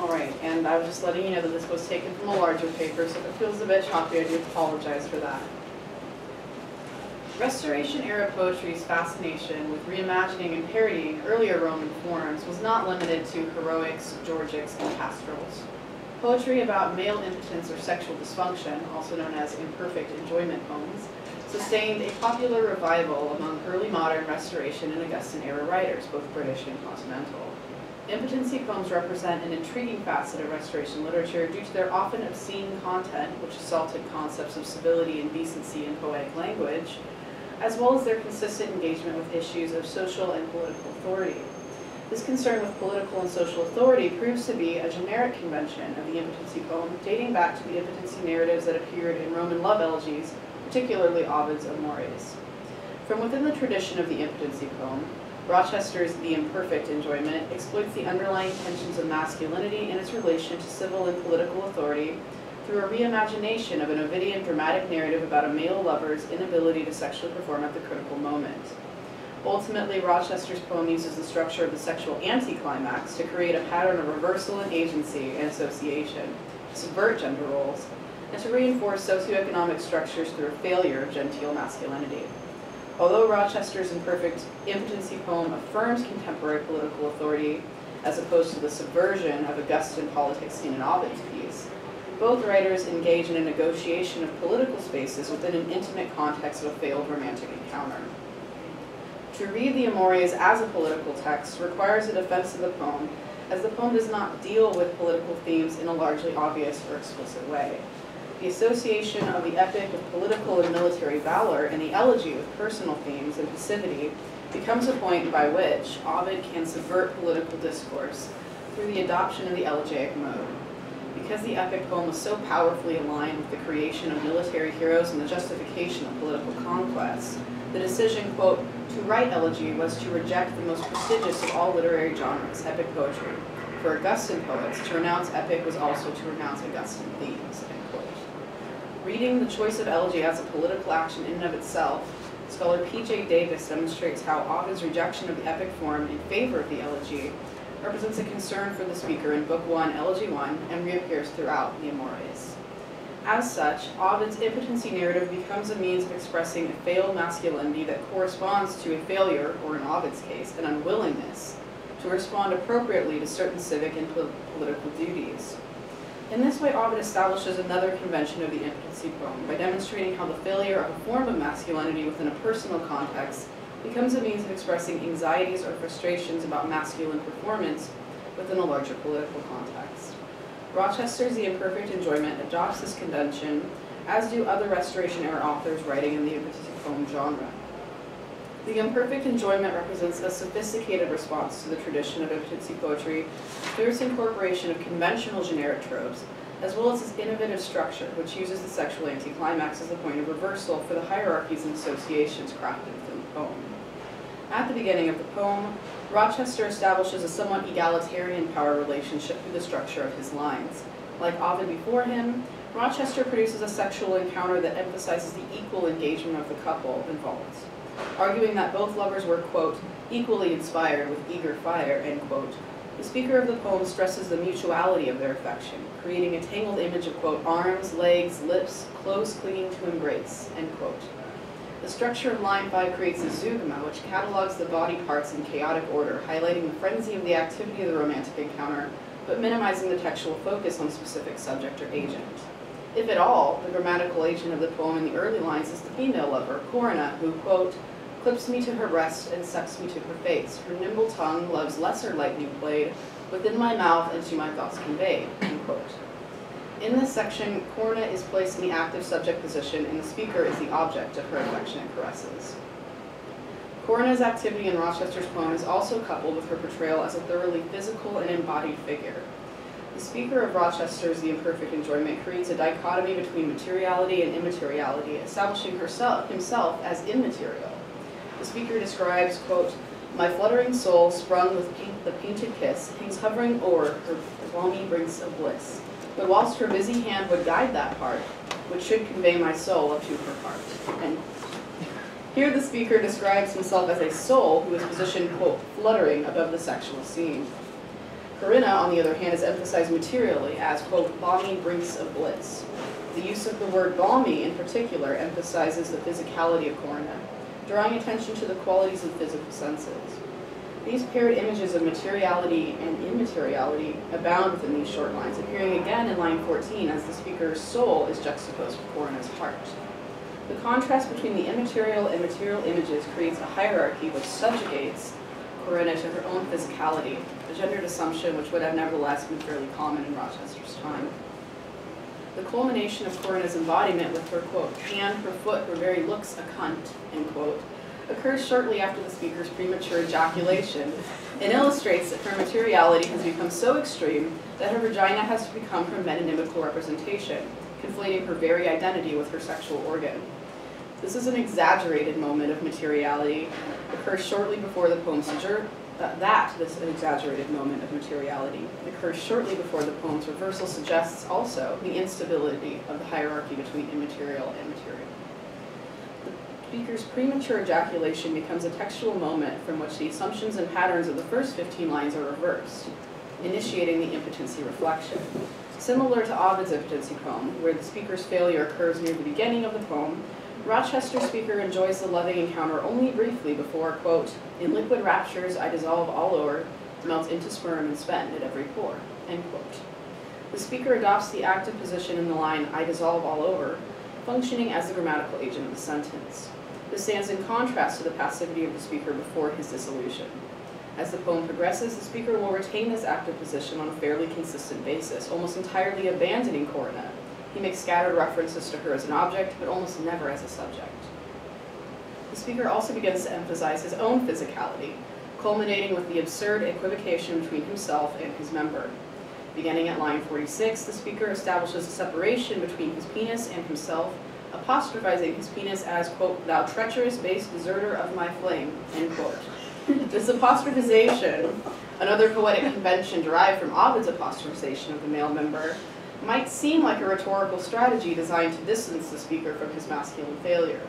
All right, and I was just letting you know that this was taken from a larger paper, so if it feels a bit choppy, I do apologize for that. Restoration era poetry's fascination with reimagining and parodying earlier Roman forms was not limited to heroics, Georgics, and pastorals. Poetry about male impotence or sexual dysfunction, also known as imperfect enjoyment poems, sustained a popular revival among early modern Restoration and Augustan era writers, both British and continental. Impotency poems represent an intriguing facet of Restoration literature due to their often obscene content, which assaulted concepts of civility and decency in poetic language, as well as their consistent engagement with issues of social and political authority. This concern with political and social authority proves to be a generic convention of the impotency poem, dating back to the impotency narratives that appeared in Roman love elegies, particularly Ovid's Amores. From within the tradition of the impotency poem, Rochester's The Imperfect Enjoyment exploits the underlying tensions of masculinity and its relation to civil and political authority through a reimagination of an Ovidian dramatic narrative about a male lover's inability to sexually perform at the critical moment. Ultimately, Rochester's poem uses the structure of the sexual anticlimax to create a pattern of reversal in agency and association, to subvert gender roles, and to reinforce socioeconomic structures through a failure of genteel masculinity. Although Rochester's imperfect impotency poem affirms contemporary political authority, as opposed to the subversion of Augustan politics seen in Ovid's piece, both writers engage in a negotiation of political spaces within an intimate context of a failed romantic encounter. To read the Amores as a political text requires a defense of the poem, as the poem does not deal with political themes in a largely obvious or explicit way the association of the epic with political and military valor and the elegy with personal themes and passivity becomes a point by which Ovid can subvert political discourse through the adoption of the elegiac mode. Because the epic poem was so powerfully aligned with the creation of military heroes and the justification of political conquests, the decision, quote, to write elegy was to reject the most prestigious of all literary genres, epic poetry. For Augustan poets, to renounce epic was also to renounce Augustan themes, Reading the choice of elegy as a political action in and of itself, scholar P.J. Davis demonstrates how Ovid's rejection of the epic form in favor of the elegy represents a concern for the speaker in Book 1, Elegy 1, and reappears throughout the Amores. As such, Ovid's impotency narrative becomes a means of expressing a failed masculinity that corresponds to a failure, or in Ovid's case, an unwillingness, to respond appropriately to certain civic and political duties. In this way, Ovid establishes another convention of the impotency poem by demonstrating how the failure of a form of masculinity within a personal context becomes a means of expressing anxieties or frustrations about masculine performance within a larger political context. Rochester's The Imperfect Enjoyment adopts this convention, as do other Restoration-era authors writing in the impotency poem genre. The imperfect enjoyment represents a sophisticated response to the tradition of impotency poetry through its incorporation of conventional generic tropes, as well as its innovative structure, which uses the sexual anticlimax as a point of reversal for the hierarchies and associations crafted within the poem. At the beginning of the poem, Rochester establishes a somewhat egalitarian power relationship through the structure of his lines. Like Ovid before him, Rochester produces a sexual encounter that emphasizes the equal engagement of the couple involved arguing that both lovers were, quote, equally inspired with eager fire, end quote. The speaker of the poem stresses the mutuality of their affection, creating a tangled image of, quote, arms, legs, lips, close clinging to embrace, end quote. The structure of line 5 creates a zeugma, which catalogs the body parts in chaotic order, highlighting the frenzy of the activity of the romantic encounter, but minimizing the textual focus on specific subject or agent. If at all, the grammatical agent of the poem in the early lines is the female lover, Corinna, who, quote, clips me to her breast and sucks me to her face. Her nimble tongue loves lesser lightning played within my mouth and to my thoughts conveyed, In this section, Corinna is placed in the active subject position and the speaker is the object of her affectionate caresses. Corinna's activity in Rochester's poem is also coupled with her portrayal as a thoroughly physical and embodied figure. The speaker of Rochester's The Imperfect Enjoyment creates a dichotomy between materiality and immateriality, establishing herself, himself as immaterial. The speaker describes, quote, my fluttering soul, sprung with the painted kiss, hangs hovering o'er her balmy brinks of bliss. But whilst her busy hand would guide that part, which should convey my soul up to her heart. And here the speaker describes himself as a soul who is positioned, quote, fluttering above the sexual scene. Corinna, on the other hand, is emphasized materially as, quote, balmy brinks of bliss. The use of the word balmy in particular emphasizes the physicality of Corinna, drawing attention to the qualities of physical senses. These paired images of materiality and immateriality abound within these short lines, appearing again in line 14 as the speaker's soul is juxtaposed with Corinna's heart. The contrast between the immaterial and material images creates a hierarchy which subjugates Corinna to her own physicality, a gendered assumption which would have nevertheless been fairly common in Rochester's time. The culmination of Corinna's embodiment with her, quote, hand, her foot, her very looks a cunt, end quote, occurs shortly after the speaker's premature ejaculation and illustrates that her materiality has become so extreme that her vagina has become her metonymical representation, conflating her very identity with her sexual organ. This is an exaggerated moment of materiality, occurs shortly before the poem's uh, that this exaggerated moment of materiality occurs shortly before the poem's reversal suggests also the instability of the hierarchy between immaterial and material. The speaker's premature ejaculation becomes a textual moment from which the assumptions and patterns of the first 15 lines are reversed, initiating the impotency reflection. Similar to Ovid's impotency poem, where the speaker's failure occurs near the beginning of the poem, Rochester speaker enjoys the loving encounter only briefly before, quote, in liquid raptures I dissolve all over, melt into sperm and spend at every pore, end quote. The speaker adopts the active position in the line, I dissolve all over, functioning as the grammatical agent of the sentence. This stands in contrast to the passivity of the speaker before his dissolution. As the poem progresses, the speaker will retain this active position on a fairly consistent basis, almost entirely abandoning Corinna, he makes scattered references to her as an object, but almost never as a subject. The speaker also begins to emphasize his own physicality, culminating with the absurd equivocation between himself and his member. Beginning at line 46, the speaker establishes a separation between his penis and himself, apostrophizing his penis as, quote, thou treacherous base deserter of my flame, end quote. this apostrophization, another poetic convention derived from Ovid's apostrophization of the male member, might seem like a rhetorical strategy designed to distance the speaker from his masculine failure.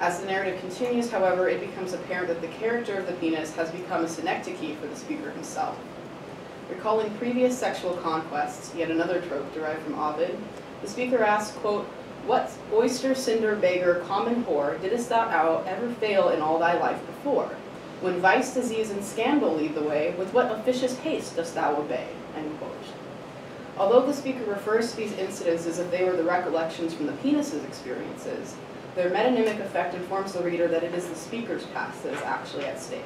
As the narrative continues, however, it becomes apparent that the character of the penis has become a synecdoche for the speaker himself. Recalling previous sexual conquests, yet another trope derived from Ovid, the speaker asks, quote, What oyster, cinder, beggar, common whore, didst thou ever fail in all thy life before? When vice, disease, and scandal lead the way, with what officious haste dost thou obey? Although the speaker refers to these incidents as if they were the recollections from the penis's experiences, their metonymic effect informs the reader that it is the speaker's past that is actually at stake.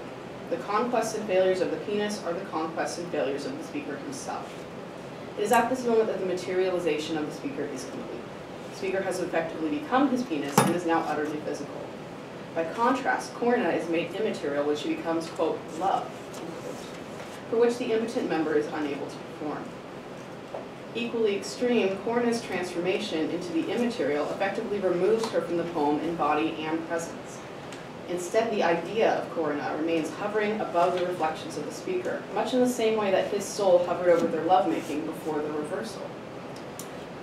The conquests and failures of the penis are the conquests and failures of the speaker himself. It is at this moment that the materialization of the speaker is complete. The speaker has effectively become his penis and is now utterly physical. By contrast, Corinna is made immaterial when she becomes, quote, love, for which the impotent member is unable to perform. Equally extreme, Corinna's transformation into the immaterial effectively removes her from the poem in body and presence. Instead, the idea of Corinna remains hovering above the reflections of the speaker, much in the same way that his soul hovered over their lovemaking before the reversal.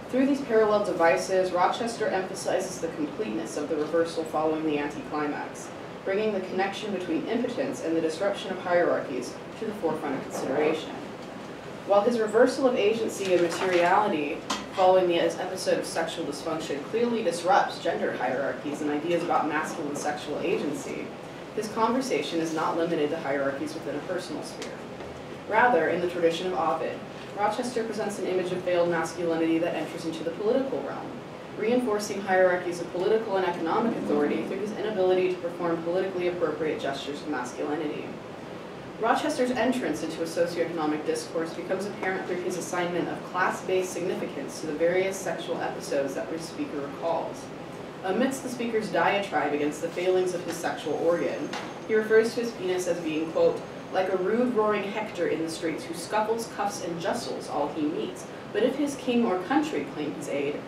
Through these parallel devices, Rochester emphasizes the completeness of the reversal following the anticlimax, bringing the connection between impotence and the disruption of hierarchies to the forefront of consideration. While his reversal of agency and materiality following the episode of sexual dysfunction clearly disrupts gender hierarchies and ideas about masculine sexual agency, his conversation is not limited to hierarchies within a personal sphere. Rather, in the tradition of Ovid, Rochester presents an image of failed masculinity that enters into the political realm, reinforcing hierarchies of political and economic authority through his inability to perform politically appropriate gestures of masculinity. Rochester's entrance into a socioeconomic discourse becomes apparent through his assignment of class-based significance to the various sexual episodes that the speaker recalls. Amidst the speaker's diatribe against the failings of his sexual organ, he refers to his penis as being, quote, like a rude roaring Hector in the streets who scuffles, cuffs, and justles all he meets. But if his king or country claim his aid,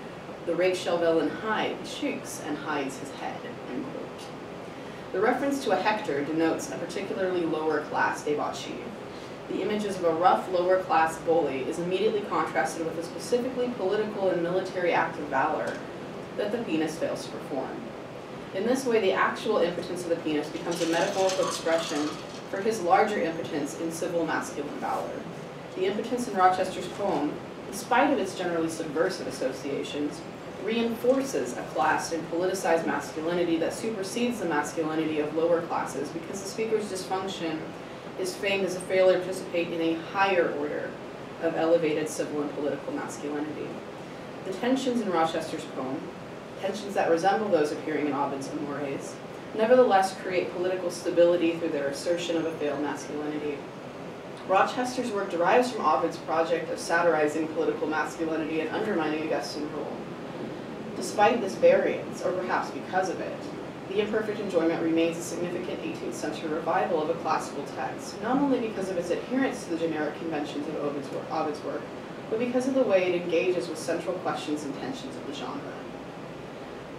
the rake shall villain hide, he shrieks and hides his head. The reference to a Hector denotes a particularly lower class debauchee. The images of a rough lower class bully is immediately contrasted with a specifically political and military act of valor that the penis fails to perform. In this way, the actual impotence of the penis becomes a metaphorical expression for his larger impotence in civil masculine valor. The impotence in Rochester's poem, in spite of its generally subversive associations, reinforces a class and politicized masculinity that supersedes the masculinity of lower classes because the speaker's dysfunction is famed as a failure to participate in a higher order of elevated civil and political masculinity. The tensions in Rochester's poem, tensions that resemble those appearing in Ovid's Amores, nevertheless create political stability through their assertion of a failed masculinity. Rochester's work derives from Ovid's project of satirizing political masculinity and undermining Augustan rule. Despite this variance, or perhaps because of it, The Imperfect Enjoyment remains a significant 18th century revival of a classical text, not only because of its adherence to the generic conventions of Ovid's work, Ovid's work but because of the way it engages with central questions and tensions of the genre.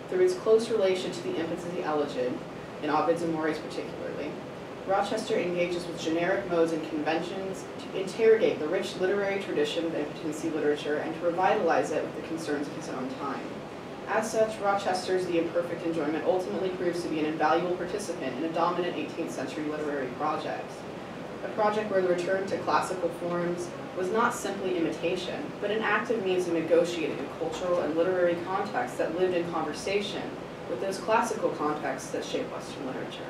Through its close relation to the impotence of the elegant, in Ovid's Amores particularly, Rochester engages with generic modes and conventions to interrogate the rich literary tradition of impotency literature and to revitalize it with the concerns of his own time. As such, Rochester's The Imperfect Enjoyment ultimately proves to be an invaluable participant in a dominant 18th century literary project. A project where the return to classical forms was not simply imitation, but an active means of negotiating a cultural and literary context that lived in conversation with those classical contexts that shape Western literature.